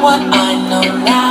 what I know now.